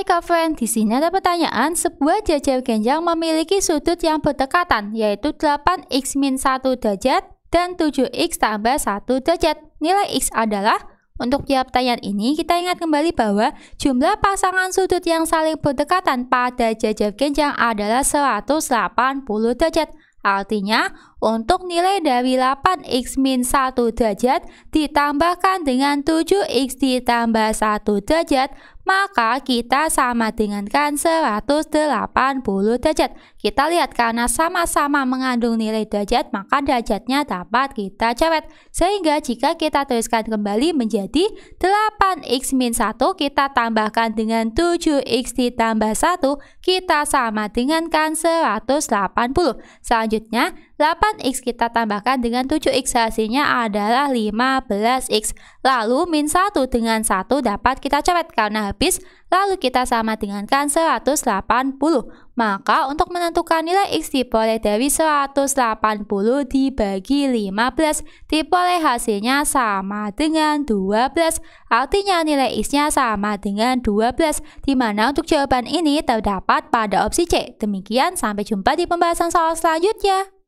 Hai Kak Friend, di sini ada pertanyaan, sebuah jajar genjang memiliki sudut yang berdekatan, yaitu 8x min 1 derajat dan 7x tambah 1 derajat. Nilai x adalah untuk jawab pertanyaan ini, kita ingat kembali bahwa jumlah pasangan sudut yang saling berdekatan pada jajar genjang adalah 180 derajat. Artinya, untuk nilai dari 8x min 1 derajat ditambahkan dengan 7x ditambah 1 derajat, maka kita sama dengan kan 180 derajat. Kita lihat karena sama-sama mengandung nilai derajat, maka derajatnya dapat kita coret. Sehingga jika kita tuliskan kembali menjadi 8x min 1, kita tambahkan dengan 7x ditambah 1, kita sama dengan kan 180. Selanjutnya, 8x kita tambahkan dengan 7x hasilnya adalah 15x. Lalu min 1 dengan 1 dapat kita coret karena habis, lalu kita sama dengan kan 180. Maka untuk menentukan nilai x diperoleh dari 180 dibagi 15, diperoleh hasilnya sama dengan 12. Artinya nilai x-nya sama dengan 12, di mana untuk jawaban ini terdapat pada opsi C. Demikian, sampai jumpa di pembahasan soal selanjutnya.